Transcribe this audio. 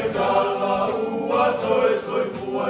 Itzala ua zoi zoi fua